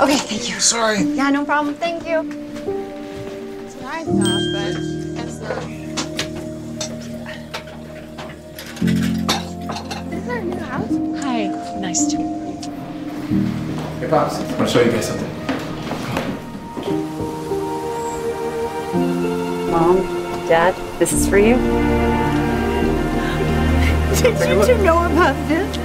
Okay, thank you. Sorry. Yeah, no problem. Thank you. That's what I thought, but. This is our new house? Hi, nice to meet you. Hey, Pops. I want to show you guys something. Mom, Dad, this is for you. Did you two know about this?